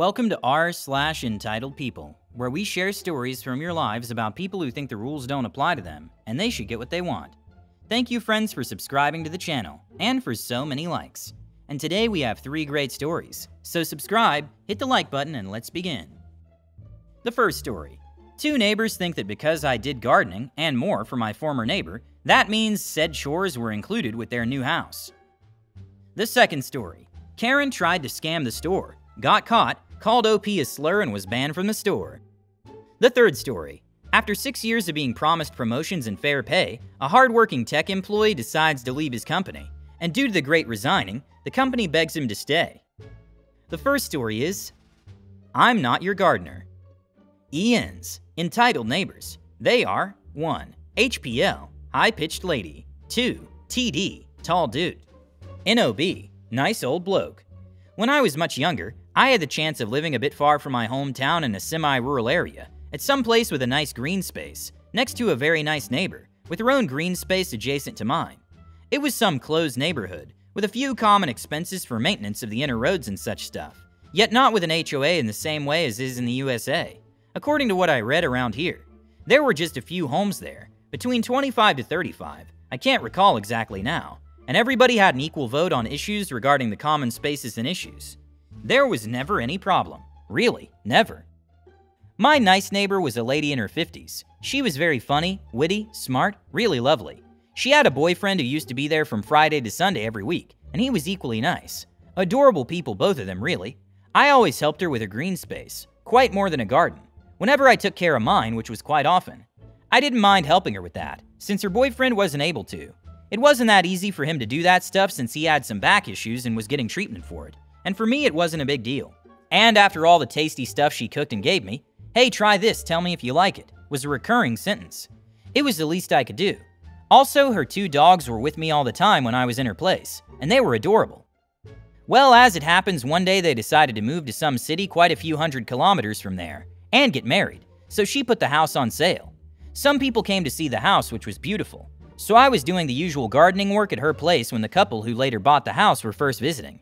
Welcome to r slash entitled people, where we share stories from your lives about people who think the rules don't apply to them and they should get what they want. Thank you, friends, for subscribing to the channel and for so many likes. And today we have three great stories. So subscribe, hit the like button, and let's begin. The first story Two neighbors think that because I did gardening and more for my former neighbor, that means said chores were included with their new house. The second story Karen tried to scam the store, got caught, called OP a slur, and was banned from the store. The third story After six years of being promised promotions and fair pay, a hardworking tech employee decides to leave his company, and due to the great resigning, the company begs him to stay. The first story is I'm Not Your Gardener. ENs, entitled neighbors. They are 1. HPL, high pitched lady. 2. TD, tall dude. NOB, nice old bloke. When I was much younger, I had the chance of living a bit far from my hometown in a semi rural area, at some place with a nice green space, next to a very nice neighbor, with her own green space adjacent to mine. It was some closed neighborhood, with a few common expenses for maintenance of the inner roads and such stuff, yet not with an HOA in the same way as is in the USA. According to what I read around here, there were just a few homes there, between 25 to 35, I can't recall exactly now, and everybody had an equal vote on issues regarding the common spaces and issues. There was never any problem. Really, never. My nice neighbor was a lady in her 50s. She was very funny, witty, smart, really lovely. She had a boyfriend who used to be there from Friday to Sunday every week, and he was equally nice. Adorable people, both of them, really. I always helped her with her green space, quite more than a garden. Whenever I took care of mine, which was quite often, I didn't mind helping her with that, since her boyfriend wasn't able to. It wasn't that easy for him to do that stuff since he had some back issues and was getting treatment for it, and for me it wasn't a big deal. And after all the tasty stuff she cooked and gave me, hey, try this, tell me if you like it, was a recurring sentence. It was the least I could do. Also, her two dogs were with me all the time when I was in her place, and they were adorable. Well, as it happens, one day they decided to move to some city quite a few hundred kilometers from there, and get married, so she put the house on sale. Some people came to see the house, which was beautiful, so I was doing the usual gardening work at her place when the couple who later bought the house were first visiting.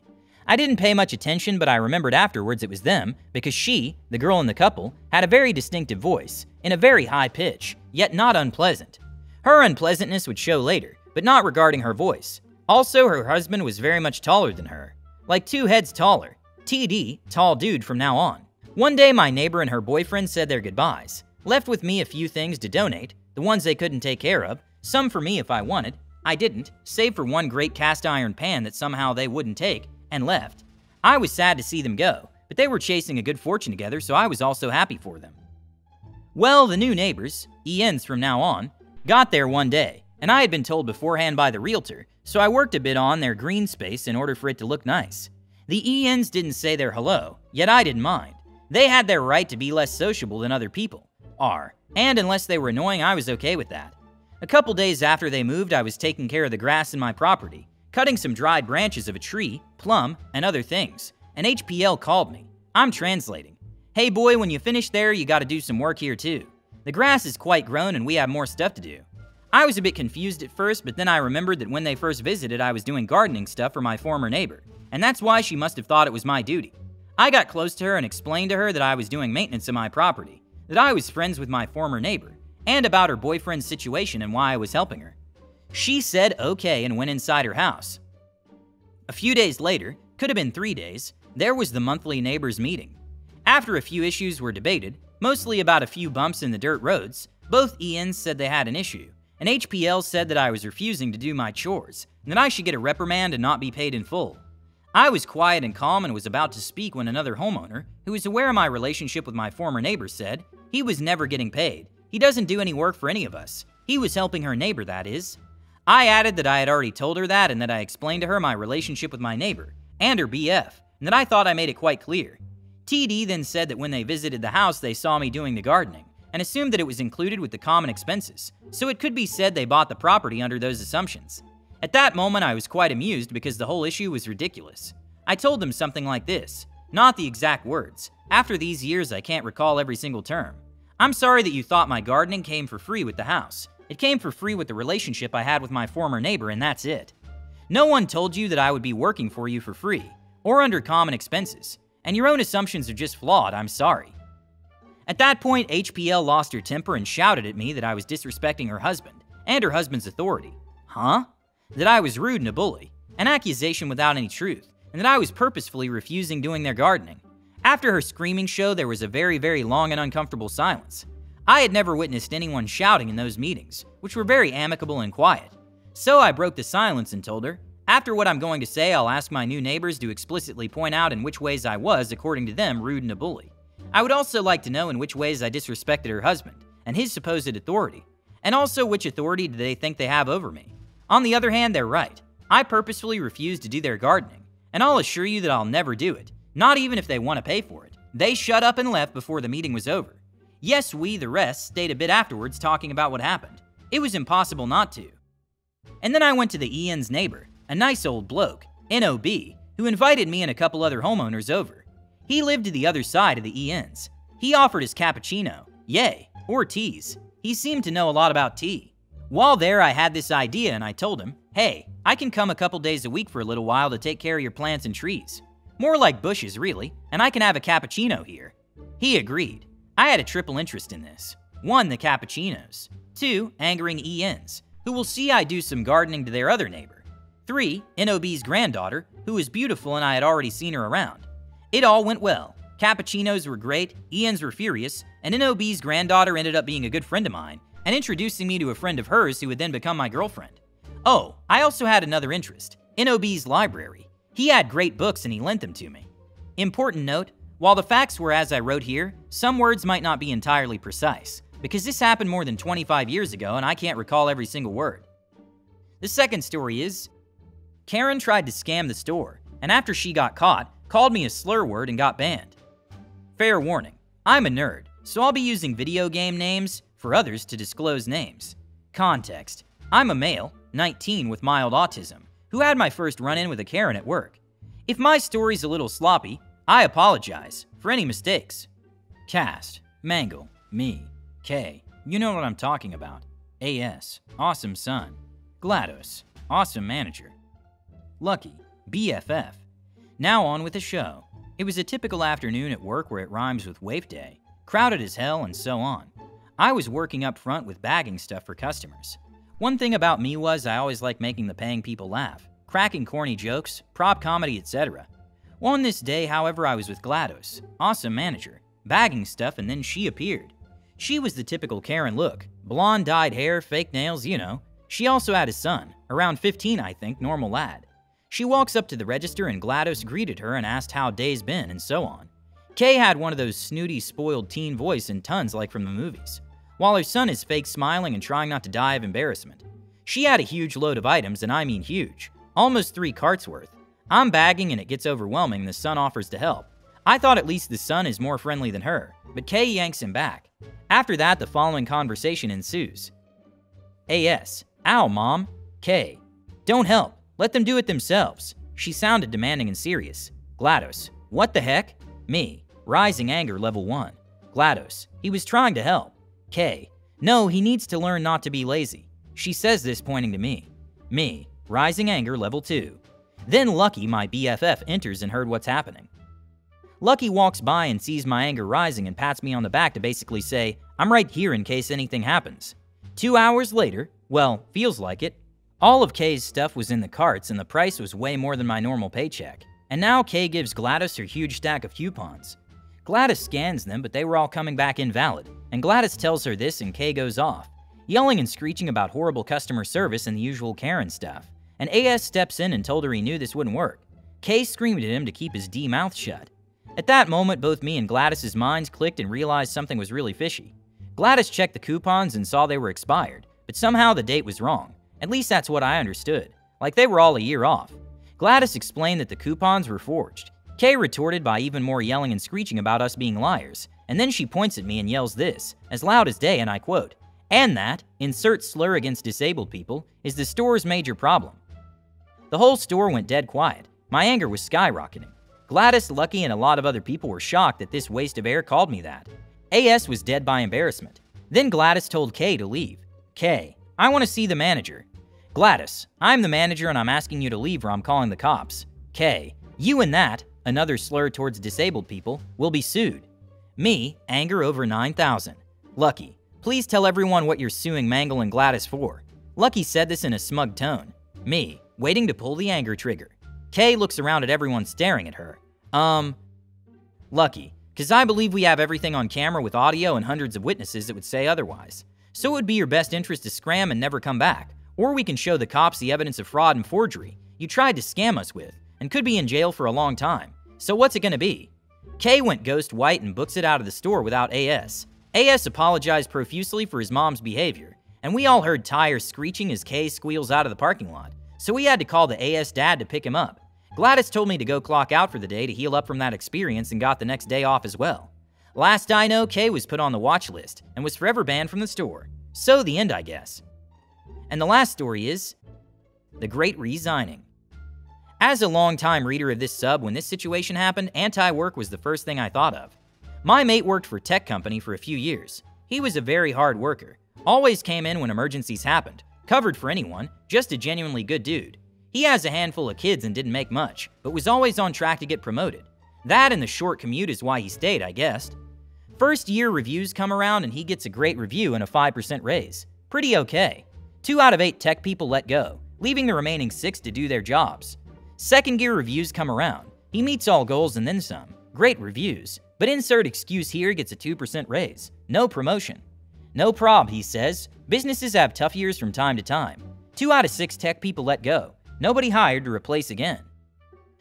I didn't pay much attention, but I remembered afterwards it was them because she, the girl in the couple, had a very distinctive voice, in a very high pitch, yet not unpleasant. Her unpleasantness would show later, but not regarding her voice. Also, her husband was very much taller than her, like two heads taller. TD, tall dude from now on. One day, my neighbor and her boyfriend said their goodbyes, left with me a few things to donate, the ones they couldn't take care of, some for me if I wanted. I didn't, save for one great cast iron pan that somehow they wouldn't take, and left. I was sad to see them go, but they were chasing a good fortune together, so I was also happy for them. Well, the new neighbors, ENs from now on, got there one day, and I had been told beforehand by the realtor, so I worked a bit on their green space in order for it to look nice. The ENs didn't say their hello, yet I didn't mind. They had their right to be less sociable than other people are, and unless they were annoying, I was okay with that. A couple days after they moved, I was taking care of the grass in my property, cutting some dried branches of a tree, plum, and other things, and HPL called me. I'm translating. Hey boy, when you finish there, you gotta do some work here too. The grass is quite grown and we have more stuff to do. I was a bit confused at first, but then I remembered that when they first visited, I was doing gardening stuff for my former neighbor, and that's why she must have thought it was my duty. I got close to her and explained to her that I was doing maintenance of my property, that I was friends with my former neighbor, and about her boyfriend's situation and why I was helping her. She said okay and went inside her house. A few days later, could have been three days, there was the monthly neighbors meeting. After a few issues were debated, mostly about a few bumps in the dirt roads, both ENs said they had an issue, and HPL said that I was refusing to do my chores, and that I should get a reprimand and not be paid in full. I was quiet and calm and was about to speak when another homeowner, who was aware of my relationship with my former neighbor, said he was never getting paid. He doesn't do any work for any of us. He was helping her neighbor, that is. I added that I had already told her that and that I explained to her my relationship with my neighbor, and her BF, and that I thought I made it quite clear. TD then said that when they visited the house, they saw me doing the gardening, and assumed that it was included with the common expenses, so it could be said they bought the property under those assumptions. At that moment, I was quite amused because the whole issue was ridiculous. I told them something like this, not the exact words. After these years, I can't recall every single term. I'm sorry that you thought my gardening came for free with the house. It came for free with the relationship I had with my former neighbor, and that's it. No one told you that I would be working for you for free, or under common expenses. and your own assumptions are just flawed, I'm sorry. At that point, HPL lost her temper and shouted at me that I was disrespecting her husband and her husband's authority. Huh? That I was rude and a bully, an accusation without any truth, and that I was purposefully refusing doing their gardening. After her screaming show, there was a very, very long and uncomfortable silence. I had never witnessed anyone shouting in those meetings, which were very amicable and quiet. So I broke the silence and told her, after what I'm going to say, I'll ask my new neighbors to explicitly point out in which ways I was, according to them, rude and a bully. I would also like to know in which ways I disrespected her husband and his supposed authority, and also which authority do they think they have over me. On the other hand, they're right. I purposefully refuse to do their gardening, and I'll assure you that I'll never do it, not even if they want to pay for it. They shut up and left before the meeting was over. Yes, we, the rest, stayed a bit afterwards talking about what happened. It was impossible not to. And then I went to the EN's neighbor, a nice old bloke, NOB, who invited me and a couple other homeowners over. He lived to the other side of the EN's. He offered his cappuccino, yay, or teas. He seemed to know a lot about tea. While there, I had this idea and I told him, hey, I can come a couple days a week for a little while to take care of your plants and trees. More like bushes, really, and I can have a cappuccino here. He agreed. I had a triple interest in this. One, the cappuccinos. Two, angering ENs, who will see I do some gardening to their other neighbor. Three, NOB's granddaughter, who is beautiful and I had already seen her around. It all went well. Cappuccinos were great, ENs were furious, and NOB's granddaughter ended up being a good friend of mine and introducing me to a friend of hers who would then become my girlfriend. Oh, I also had another interest NOB's library. He had great books and he lent them to me. Important note while the facts were as I wrote here, some words might not be entirely precise, because this happened more than 25 years ago and I can't recall every single word. The second story is Karen tried to scam the store, and after she got caught, called me a slur word and got banned. Fair warning, I'm a nerd, so I'll be using video game names for others to disclose names. Context I'm a male, 19, with mild autism, who had my first run in with a Karen at work. If my story's a little sloppy, I apologize for any mistakes. Cast, Mangle, me, K, you know what I'm talking about. AS, awesome son. GLaDOS, awesome manager. Lucky, BFF. Now on with the show. It was a typical afternoon at work where it rhymes with Waif Day, crowded as hell, and so on. I was working up front with bagging stuff for customers. One thing about me was I always liked making the paying people laugh, cracking corny jokes, prop comedy, etc. On this day, however, I was with GLaDOS, awesome manager, bagging stuff, and then she appeared. She was the typical Karen look blonde dyed hair, fake nails, you know. She also had a son, around 15, I think, normal lad. She walks up to the register and GLaDOS greeted her and asked how day's been and so on. Kay had one of those snooty, spoiled teen voice and tons like from the movies, while her son is fake smiling and trying not to die of embarrassment. She had a huge load of items, and I mean huge, almost three carts worth. I'm bagging and it gets overwhelming, the son offers to help. I thought at least the son is more friendly than her, but Kay yanks him back. After that, the following conversation ensues. A.S. Ow, Mom. K. Don't help. Let them do it themselves. She sounded demanding and serious. GLaDOS. What the heck? Me. Rising anger level 1. GLaDOS. He was trying to help. K. No, he needs to learn not to be lazy. She says this pointing to me. Me. Rising anger level 2. Then Lucky, my BFF, enters and heard what's happening. Lucky walks by and sees my anger rising and pats me on the back to basically say, I'm right here in case anything happens. Two hours later, well, feels like it, all of Kay's stuff was in the carts and the price was way more than my normal paycheck. And now Kay gives GLaDOS her huge stack of coupons. GLaDOS scans them, but they were all coming back invalid, and GLaDOS tells her this and Kay goes off, yelling and screeching about horrible customer service and the usual Karen stuff. And AS steps in and told her he knew this wouldn't work. Kay screamed at him to keep his D mouth shut. At that moment, both me and GLaDOS's minds clicked and realized something was really fishy. GLaDOS checked the coupons and saw they were expired, but somehow the date was wrong. At least that's what I understood. Like they were all a year off. GLaDOS explained that the coupons were forged. Kay retorted by even more yelling and screeching about us being liars, and then she points at me and yells this, as loud as day, and I quote, and that, insert slur against disabled people, is the store's major problem. The whole store went dead quiet. My anger was skyrocketing. GLaDOS, Lucky, and a lot of other people were shocked that this waste of air called me that. AS was dead by embarrassment. Then GLaDOS told Kay to leave. Kay, I want to see the manager. GLaDOS, I'm the manager and I'm asking you to leave or I'm calling the cops. Kay, you and that, another slur towards disabled people, will be sued. Me, anger over 9,000. Lucky, please tell everyone what you're suing Mangle and GLaDOS for. Lucky said this in a smug tone. Me, waiting to pull the anger trigger. Kay looks around at everyone staring at her. Um, Lucky, because I believe we have everything on camera with audio and hundreds of witnesses that would say otherwise. So it would be your best interest to scram and never come back. Or we can show the cops the evidence of fraud and forgery you tried to scam us with, and could be in jail for a long time. So what's it gonna be? Kay went ghost white and books it out of the store without AS. AS apologized profusely for his mom's behavior, and we all heard tires screeching as Kay squeals out of the parking lot, so we had to call the AS dad to pick him up. GLaDOS told me to go clock out for the day to heal up from that experience and got the next day off as well. Last I know, Kay was put on the watch list and was forever banned from the store. So the end, I guess. And the last story is The Great Resigning. As a long-time reader of this sub, when this situation happened, anti-work was the first thing I thought of. My mate worked for tech company for a few years. He was a very hard worker, always came in when emergencies happened, covered for anyone, just a genuinely good dude. He has a handful of kids and didn't make much, but was always on track to get promoted. That and the short commute is why he stayed, I guessed. First year reviews come around and he gets a great review and a 5% raise. Pretty okay. Two out of eight tech people let go, leaving the remaining six to do their jobs. Second gear reviews come around. He meets all goals and then some. Great reviews. But insert excuse here gets a 2% raise. No promotion. No prob, he says. Businesses have tough years from time to time. Two out of six tech people let go. Nobody hired to replace again.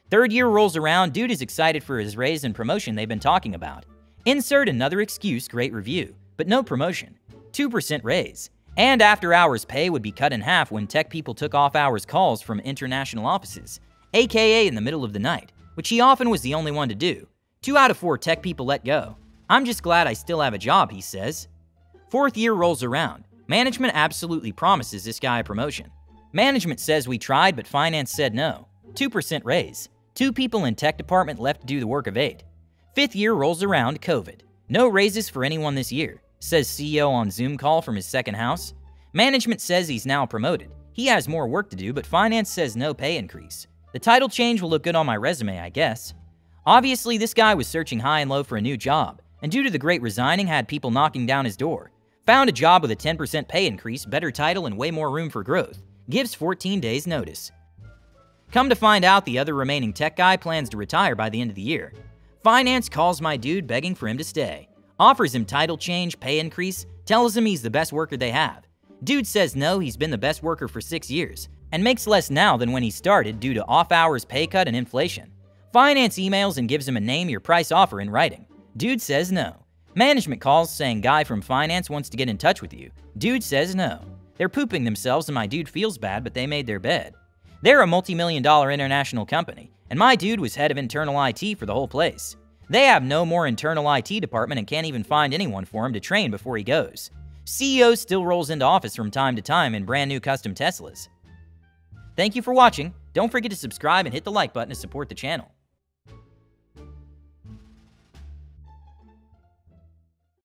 Third year rolls around, dude is excited for his raise and promotion they've been talking about. Insert another excuse, great review, but no promotion. 2% raise. And after hours pay would be cut in half when tech people took off hours calls from international offices, aka in the middle of the night, which he often was the only one to do. Two out of four tech people let go. I'm just glad I still have a job, he says. Fourth year rolls around. Management absolutely promises this guy a promotion. Management says we tried, but finance said no. 2% raise. Two people in tech department left to do the work of eight. Fifth year rolls around, COVID. No raises for anyone this year, says CEO on Zoom call from his second house. Management says he's now promoted. He has more work to do, but finance says no pay increase. The title change will look good on my resume, I guess. Obviously, this guy was searching high and low for a new job, and due to the great resigning, had people knocking down his door. Found a job with a 10% pay increase, better title, and way more room for growth gives 14 days notice. Come to find out, the other remaining tech guy plans to retire by the end of the year. Finance calls my dude begging for him to stay, offers him title change, pay increase, tells him he's the best worker they have. Dude says no, he's been the best worker for six years, and makes less now than when he started due to off hours pay cut and inflation. Finance emails and gives him a name your price offer in writing. Dude says no. Management calls saying guy from finance wants to get in touch with you. Dude says no. They're pooping themselves and my dude feels bad, but they made their bed. They're a multi-million dollar international company, and my dude was head of internal IT for the whole place. They have no more internal IT department and can't even find anyone for him to train before he goes. CEO still rolls into office from time to time in brand new custom Teslas. Thank you for watching. Don't forget to subscribe and hit the like button to support the channel.